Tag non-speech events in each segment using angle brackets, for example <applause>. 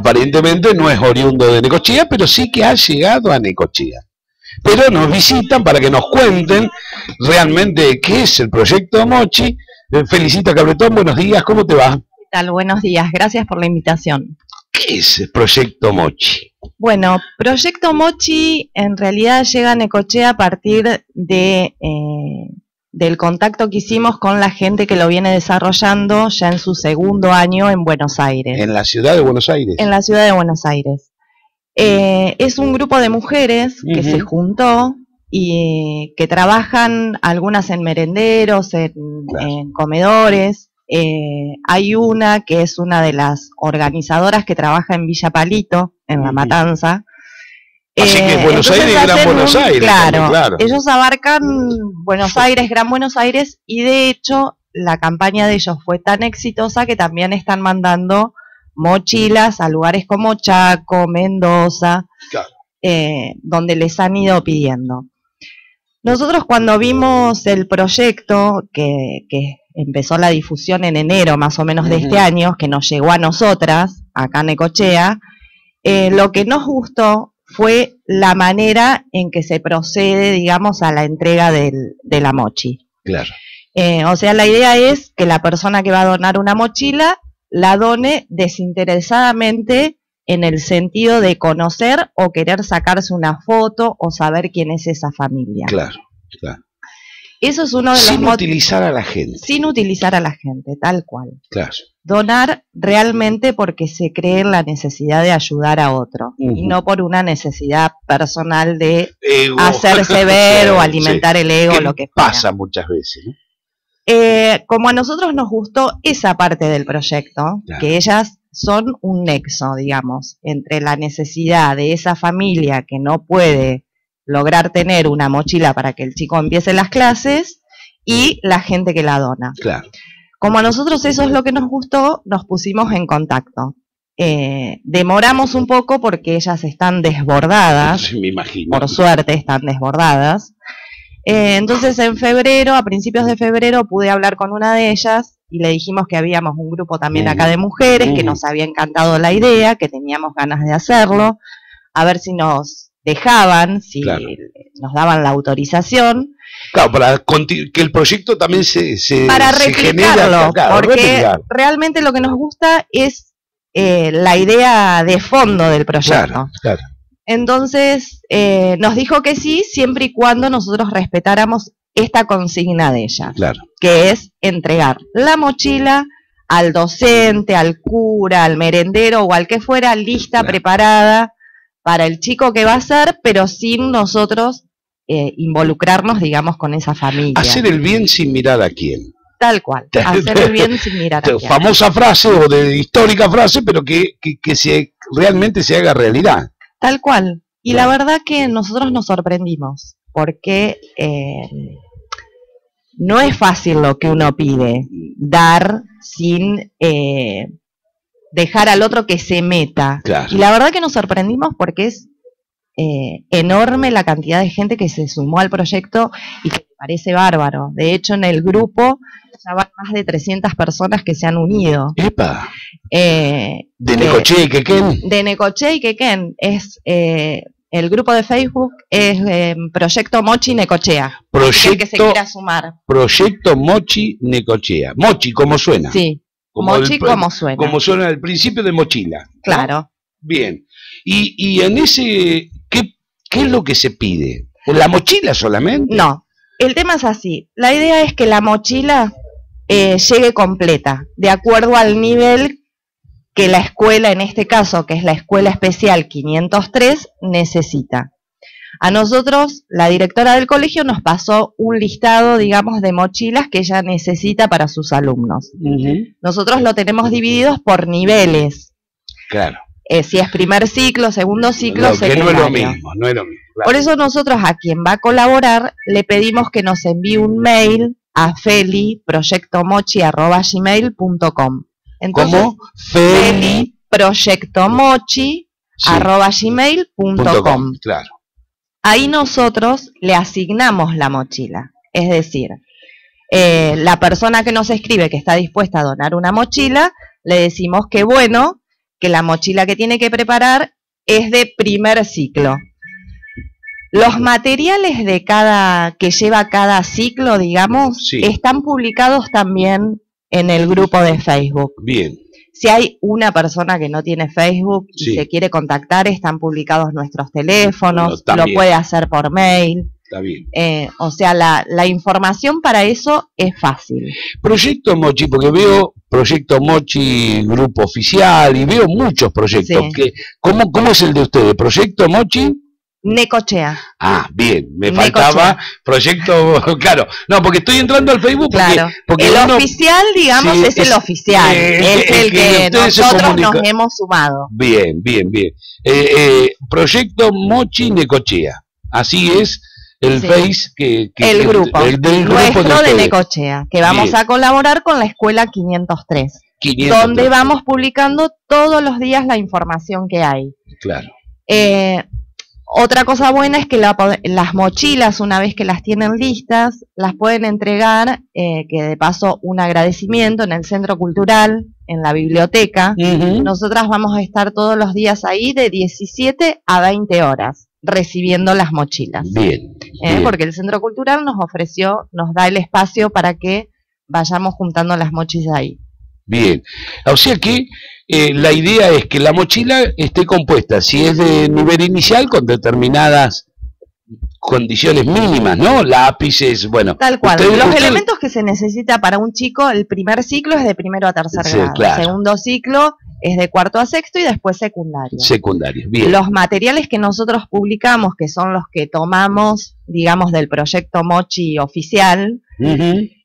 aparentemente no es oriundo de Necochea, pero sí que ha llegado a Necochea. Pero nos visitan para que nos cuenten realmente qué es el proyecto Mochi. Eh, Felicita Cabretón, buenos días, ¿cómo te va? ¿Qué tal? Buenos días, gracias por la invitación. ¿Qué es el proyecto Mochi? Bueno, Proyecto Mochi en realidad llega a Necochea a partir de, eh, del contacto que hicimos con la gente que lo viene desarrollando ya en su segundo año en Buenos Aires. En la ciudad de Buenos Aires. En la ciudad de Buenos Aires. Eh, es un grupo de mujeres que se juntó y que trabajan algunas en merenderos, en, Claro. en comedores. Eh, hay una que es una de las organizadoras que trabaja en Villa Palito, en La. Matanza. Así que es Buenos entonces Aires y Gran Buenos un- Aires Claro, también, claro. ellos abarcan Buenos Aires, Gran Buenos Aires, y de hecho la campaña de ellos fue tan exitosa que también están mandando mochilas a lugares como Chaco, Mendoza, Claro. eh, donde les han ido pidiendo. Nosotros cuando vimos el proyecto, que, que empezó la difusión en enero más o menos de este año, que nos llegó a nosotras, acá en Necochea, eh, lo que nos gustó fue la manera en que se procede, digamos, a la entrega del- de la mochi. Claro. Eh, o sea, la idea es que la persona que va a donar una mochila la done desinteresadamente en el sentido de conocer o querer sacarse una foto o saber quién es esa familia. Claro, claro. Eso es uno de los Sin mot- utilizar a la gente. sin utilizar a la gente, tal cual. Claro. Donar realmente porque se cree en la necesidad de ayudar a otro y no por una necesidad personal de Ego. hacerse <laughs> ver o alimentar el ego, lo que fuera. pasa muchas veces. ¿no? Eh, como a nosotros nos gustó esa parte del proyecto, Claro. que ellas son un nexo, digamos, entre la necesidad de esa familia que no puede lograr tener una mochila para que el chico empiece las clases y la gente que la dona. Claro. Como a nosotros eso es lo que nos gustó, nos pusimos en contacto. Eh, demoramos un poco porque ellas están desbordadas, Sí, me imagino. por suerte están desbordadas. Eh, entonces en febrero, a principios de febrero, pude hablar con una de ellas y le dijimos que habíamos un grupo también acá de mujeres, que nos había encantado la idea, que teníamos ganas de hacerlo, a ver si nos dejaban, si Claro. nos daban la autorización, Claro, para que el proyecto también se, se para se replicarlo, claro, porque replicar. realmente lo que nos gusta es eh, la idea de fondo del proyecto. Claro. Entonces eh, nos dijo que sí, siempre y cuando nosotros respetáramos esta consigna de ella, Claro. que es entregar la mochila al docente, al cura, al merendero o al que fuera lista, preparada para el chico que va a ser, pero sin nosotros eh, involucrarnos, digamos, con esa familia. Hacer el bien sin mirar a quién. Tal cual, <laughs> hacer el bien sin mirar a quién. Famosa frase o de histórica frase, pero que, que, que se, realmente se haga realidad. Tal cual. Y la verdad que nosotros nos sorprendimos, porque eh, no es fácil lo que uno pide, dar sin eh, dejar al otro que se meta. Claro. Y la verdad que nos sorprendimos porque es eh, enorme la cantidad de gente que se sumó al proyecto y que parece bárbaro. De hecho, en el grupo ya van más de 300 personas que se han unido. Epa, Eh, de que- Necoche y Quequén. de Necoche y Quequén. Es eh, el grupo de Facebook es eh, Proyecto Mochi Necochea. El que se Proyecto, quiera sumar. proyecto Mochi Necochea. Mochi, como suena. Sí, Como Mochi el- como suena. Como suena al principio de mochila. ¿no? Claro. Bien. Y, y en ese, ¿qué, ¿qué es lo que se pide? ¿La mochila solamente? No, el tema es así. La idea es que la mochila eh, llegue completa, de acuerdo al nivel que la escuela, en este caso, que es la Escuela Especial 503, necesita. A nosotros, la directora del colegio nos pasó un listado, digamos, de mochilas que ella necesita para sus alumnos. Nosotros lo tenemos divididos por niveles. Claro. Eh, si es primer ciclo, segundo ciclo, Lo que no es lo secundario. mismo, no es lo mismo. claro. Por eso nosotros a quien va a colaborar le pedimos que nos envíe un mail a feliproyectomochi.gmail.com Entonces, ¿Cómo? Feli. feliproyectomochi.gmail.com punto com, Claro. Ahí nosotros le asignamos la mochila. Es decir, eh, la persona que nos escribe que está dispuesta a donar una mochila, le decimos que bueno, que la mochila que tiene que preparar es de primer ciclo. Los materiales de cada que lleva cada ciclo, digamos, Sí. están publicados también en el grupo de Facebook. Bien, Si hay una persona que no tiene Facebook y Sí. se quiere contactar, están publicados nuestros teléfonos, No, lo puede hacer por mail. está bien. eh, o sea, la, la información para eso es fácil. Proyecto Mochi, porque veo Proyecto Mochi Grupo Oficial y veo muchos proyectos. Sí. Que, ¿cómo, ¿Cómo es el de ustedes? ¿Proyecto Mochi? Necochea. Ah, bien, me Necochea. faltaba Proyecto, <laughs> claro, no, porque estoy entrando al Facebook porque, Claro. porque el uno- oficial, digamos, Sí, es, el oficial. es el el que nosotros nos hemos sumado. Bien, bien, bien. Eh, eh, Proyecto Mochi Necochea, así es el Sí. Face que, que- el grupo. el del grupo nuestro de, ustedes. Necochea, que vamos Bien. a colaborar con la escuela 503, 500, donde vamos publicando todos los días la información que hay. Claro, Eh, otra cosa buena es que la las mochilas, una vez que las tienen listas, las pueden entregar, eh, que de paso un agradecimiento en el centro cultural, en la biblioteca. Nosotras vamos a estar todos los días ahí de 17 a 20 horas recibiendo las mochilas, bien, ¿eh? bien. porque el centro cultural nos ofreció, nos da el espacio para que vayamos juntando las mochilas ahí. Bien, o sea que eh, la idea es que la mochila esté compuesta, si es de nivel inicial, con determinadas condiciones mínimas, ¿no? Lápices, bueno. Tal cual. ustedes- Los elementos que se necesita para un chico, el primer ciclo es de primero a tercer Sí, grado, claro. el segundo ciclo es de cuarto a sexto y después secundario. Secundarios, bien. Los materiales que nosotros publicamos, que son los que tomamos, digamos, del proyecto Mochi oficial.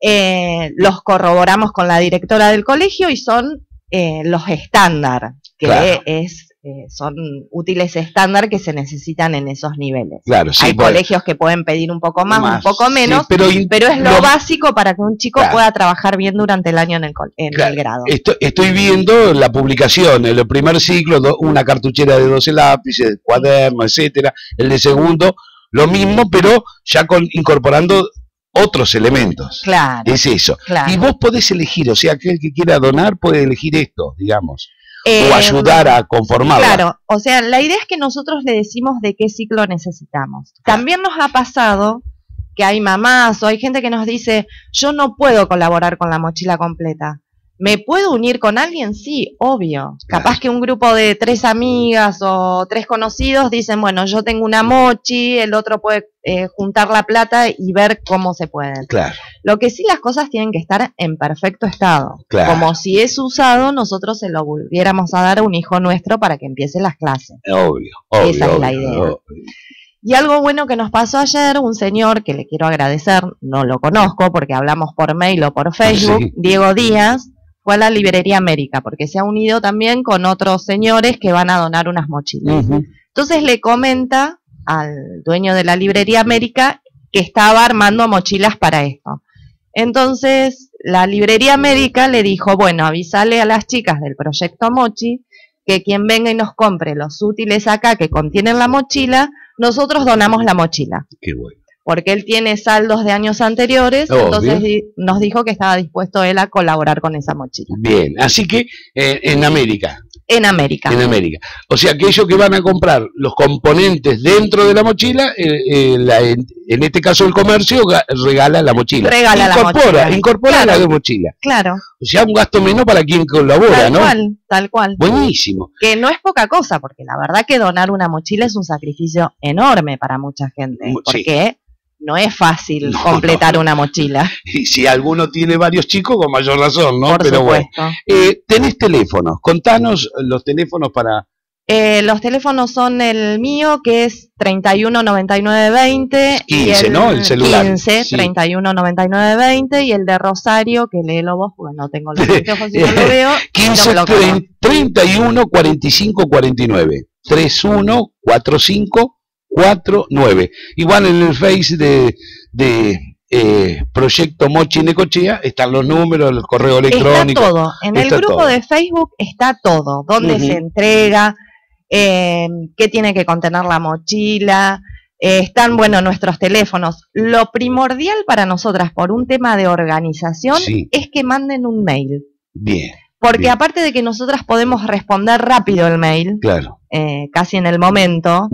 Eh, los corroboramos con la directora del colegio y son eh, los estándar, que Claro. es, eh, son útiles estándar que se necesitan en esos niveles. Claro, sí. Hay bueno, colegios que pueden pedir un poco más, un más, poco sí, menos, pero, pero es lo, lo- básico para que un chico Claro. pueda trabajar bien durante el año en el, en el grado. Esto- estoy viendo la publicación, el primer ciclo, do- una cartuchera de 12 lápices, cuaderno, etcétera. El de segundo, lo mismo, pero ya con incorporando otros elementos. Claro, Es eso. claro. Y vos podés elegir, o sea, aquel que quiera donar puede elegir esto, digamos, Eh, o ayudar a conformarla. Claro, o sea, la idea es que nosotros le decimos de qué ciclo necesitamos. También nos ha pasado que hay mamás o hay gente que nos dice, yo no puedo colaborar con la mochila completa. ¿Me puedo unir con alguien? Sí, obvio. Claro. Capaz que un grupo de tres amigas o tres conocidos dicen, bueno, yo tengo una mochi, el otro puede eh, juntar la plata y ver cómo se puede. Claro, Lo que sí las cosas tienen que estar en perfecto estado. Claro. Como si es usado, nosotros se lo volviéramos a dar a un hijo nuestro para que empiece las clases. obvio, obvio. Esa es la idea. obvio. Y algo bueno que nos pasó ayer, un señor que le quiero agradecer, no lo conozco porque hablamos por mail o por Facebook, Sí. Diego Díaz, fue a la librería América porque se ha unido también con otros señores que van a donar unas mochilas. Entonces le comenta al dueño de la librería América que estaba armando mochilas para esto. Entonces la librería América le dijo, bueno, avísale a las chicas del proyecto Mochi que quien venga y nos compre los útiles acá que contienen la mochila, nosotros donamos la mochila. Qué bueno. Porque él tiene saldos de años anteriores, Obvio. entonces di- nos dijo que estaba dispuesto él a colaborar con esa mochila. Bien, así que eh, en América, En América. en América. O sea, aquellos que van a comprar los componentes dentro de la mochila, eh, eh, la- en, en este caso el comercio ga- regala la mochila. Regala la incorpora, mochila. Incorpora Claro. la mochila. Claro, O sea, un gasto menos para quien colabora, tal ¿no? cual, tal cual. Buenísimo. que no es poca cosa, porque la verdad que donar una mochila es un sacrificio enorme para mucha gente, sí. porque no es fácil No, completar no. una mochila, <laughs> Y si alguno tiene varios chicos, con mayor razón, ¿no? por Pero bueno. supuesto. Eh, tenés teléfonos. Contanos los teléfonos para. Eh, los teléfonos son el mío, que es 31 99 20. 15, y el, ¿no? El celular. 15, Sí. 31 99 20. Y el de Rosario, que léelo vos, porque no tengo los <laughs> anteojos y no lo veo. y no 15 me lo acuerdo. 31 45 49. 31 45 49. Igual en el Face de, de eh, Proyecto Mochi Necochea están los números, el correo Está electrónico. todo. En Está el grupo todo. de Facebook está todo. Dónde se entrega, eh, qué tiene que contener la mochila. eh, están, bueno, nuestros teléfonos. Lo primordial para nosotras, por un tema de organización, Sí. es que manden un mail. Bien. Porque Bien. aparte de que nosotras podemos responder rápido el mail, Claro. eh, casi en el momento,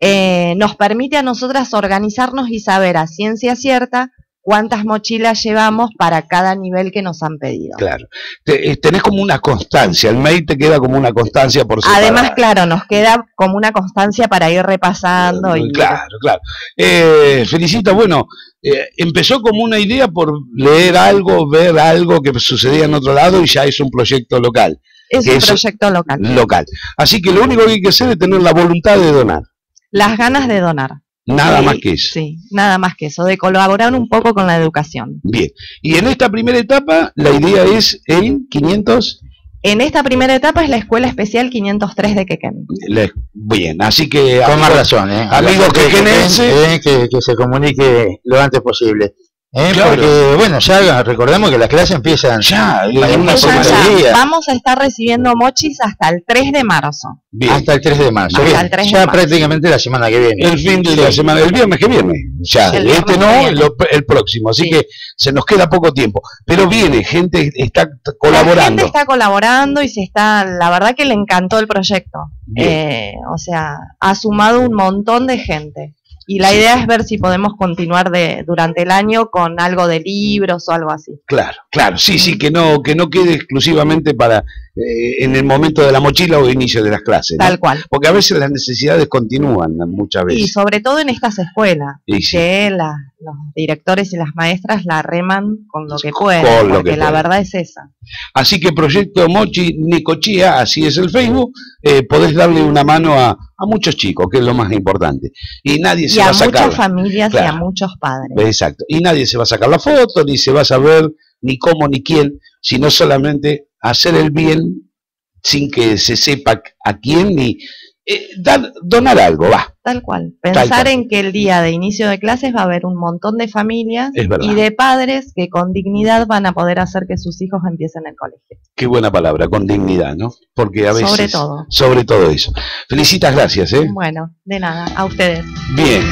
eh, nos permite a nosotras organizarnos y saber a ciencia cierta cuántas mochilas llevamos para cada nivel que nos han pedido. Claro. Eh, tenés como una constancia, el mail te queda como una constancia por separado. Además, claro, nos queda como una constancia para ir repasando y Claro, claro. Eh, felicita, bueno, eh, empezó como una idea por leer algo, ver algo que sucedía en otro lado y ya es un proyecto local, es un proyecto local. local. Así que lo único que hay que hacer es tener la voluntad de donar, Las ganas de donar. Nada Sí, más que eso. Sí, nada más que eso, de colaborar un poco con la educación. Bien. Y en esta primera etapa, la idea es el 500. En esta primera etapa es la Escuela Especial 503 de Quequén. le- Bien, así que. Con más amigos- razón, ¿eh? Amigos de quequenenses. Quequén, eh, que, que se comunique lo antes posible. ¿Eh? Claro. Porque, bueno, ya recordemos que las clases empiezan Ya, Empiezan ya. Vamos a estar recibiendo mochis hasta el 3 de marzo. Bien. hasta el 3 de marzo. Hasta Bien, el 3 de ya marzo. prácticamente la semana que viene. El fin de la semana, el viernes que viene, ya, El este no, lo- el próximo, así Sí. que se nos queda poco tiempo, pero viene, gente está t- La colaborando. gente está colaborando y se está, la verdad que le encantó el proyecto. Eh, o sea, ha sumado un montón de gente. Y la idea es ver si podemos continuar de, durante el año con algo de libros o algo así. Claro, claro, sí, sí, que no, que no quede exclusivamente para eh, en el momento de la mochila o inicio de las clases, ¿no? Tal cual. porque a veces las necesidades continúan muchas Y veces. sobre todo en estas escuelas, Y sí. que la- los directores y las maestras la reman con lo que pueden, Con lo porque que la verdad es esa. Así que Proyecto Mochi Nicochía, así es el Facebook, eh, podés darle una mano a, a muchos chicos, que es lo más importante. Y nadie se a va a sacar. muchas familias y a muchos padres. Exacto. Y nadie se va a sacar la foto, ni se va a saber ni cómo ni quién, sino solamente hacer el bien sin que se sepa a quién ni eh, dar, donar algo, va. Tal cual. Tal Pensar cual. en que el día de inicio de clases va a haber un montón de familias y de padres que con dignidad van a poder hacer que sus hijos empiecen el colegio. Qué buena palabra, con dignidad, ¿no? Porque a veces... Sobre todo. Sobre todo eso. Felicitas, gracias, ¿eh? Bueno, de nada, a ustedes. Bien.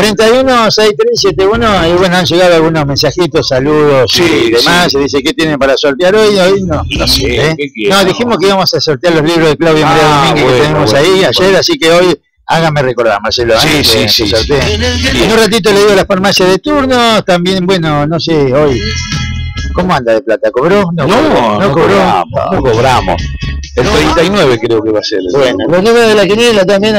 41 6371 y bueno, han llegado algunos mensajitos, saludos Sí, y demás. sí. Se dice, ¿qué tienen para sortear hoy? Hoy no. No sé, ¿eh? No, dijimos que íbamos a sortear los libros de Claudia María Ah, Domínguez bueno, que tenemos bueno, ahí bueno. ayer, así que hoy hágame recordar, Marcelo. Sí, sí, sí, sí. En un ratito le digo a la farmacia de turno, también, bueno, no sé, hoy. ¿Cómo anda de plata? ¿Cobró? No, cobró, no, cobramos, no cobramos. El 39 creo que va a ser. Bueno, los números de la quiniela también